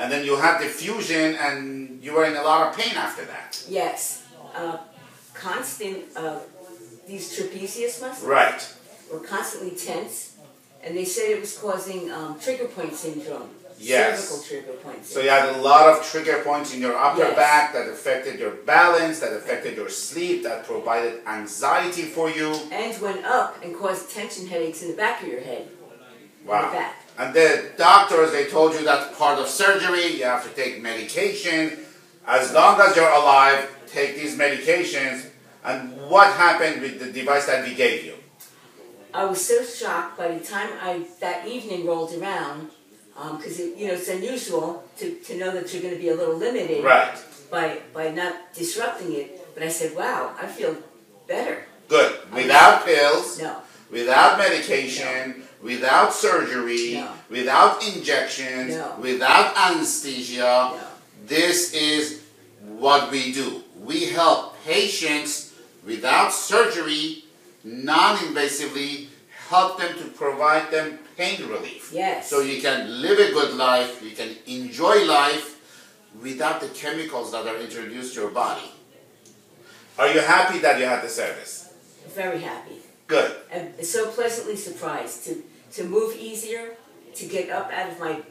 And then you had the fusion, and you were in a lot of pain after that. Yes. Uh, constant, uh, these trapezius muscles Right. were constantly tense, and they said it was causing um, trigger point syndrome. Yes. Cervical trigger point So you had a lot of trigger points in your upper Yes. back that affected your balance, that affected your sleep, that provided anxiety for you. and went up and caused tension headaches in the back of your head. Wow. And the doctors, they told you that's part of surgery, you have to take medication. As long as you're alive, take these medications. And what happened with the device that we gave you? I was so shocked by the time I that evening rolled around, um, because you know it's unusual to, to know that you're going to be a little limited Right. by by not disrupting it. But I said, "Wow, I feel better." Good. Without pills, No, without medication, without surgery, No. without injections, No. without anesthesia. no, This is what we do. We help patients without surgery, non-invasively, help them to provide them pain relief. yes, So you can live a good life, you can enjoy life without the chemicals that are introduced to your body. Are you happy that you had the service? very happy Good. and so pleasantly surprised to to move easier, to get up out of my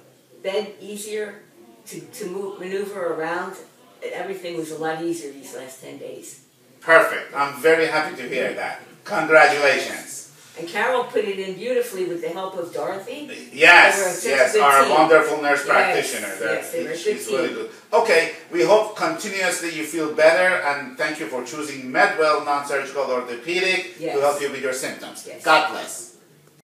bed easier, to to move maneuver around. Everything was a lot easier these last ten days. Perfect. I'm very happy to hear that. Congratulations. And Carol put it in beautifully with the help of Dorothy. Yes, yes, our team. wonderful nurse Yes, practitioner. Yes, they were good she's really good. Okay, we hope continuously you feel better and thank you for choosing MedWell Non-Surgical Orthopedic to help you with your symptoms. Yes. God bless.